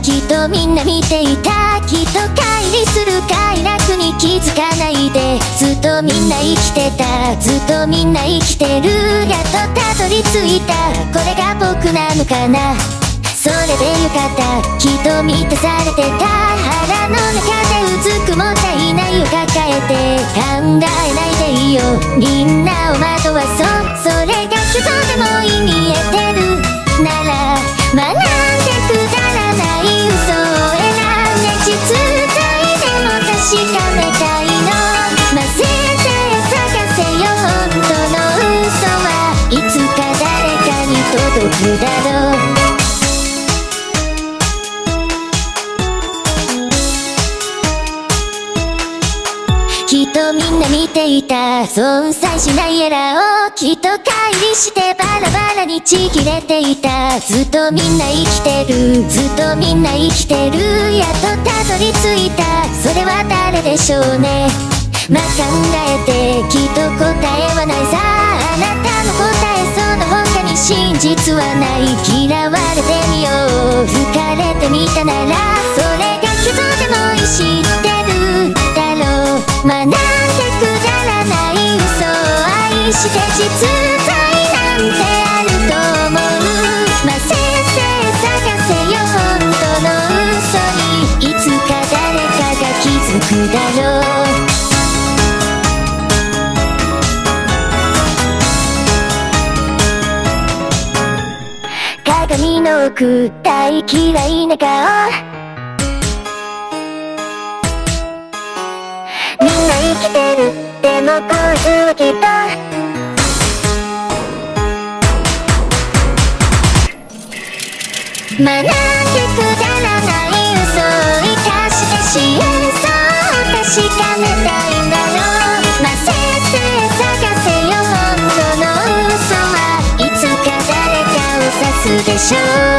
きっとみんな見ていた。きっと乖離する快楽に気づかないで。ずっとみんな生きてた。ずっとみんな生きてる。やっとたどり着いた。これが僕なのかな。それでよかった。きっと満たされてた腹の中でうずくもったいないを抱えて。考えないでいいよみんなを惑わそう。それが虚像でもいい見えてる。かめたいの。まあせいぜい探せよ本当の嘘はいつか誰かに届くだろう。きっとみんな見ていた。存在しないエラーをきっと乖離してバラバラにちぎれていた。ずっとみんな生きてる。ずっとみんな生きてる。やっとたどり着いた。れは誰でしょうね。まあ考えてきっと答えはないさ。あなたの答えその他に真実はない。嫌われてみよう吹かれてみたなら。それが虚像でもい知ってるだろう。学んでくだらない嘘。を愛して実在なんて。くだろう。鏡の奥大嫌いな顔。みんな生きてるでもこいつはきっと。学んでくだらない嘘を生かしてしよう。確かめたいんだろまあ、せ探せよ。本当の嘘はいつか誰かを指すでしょう。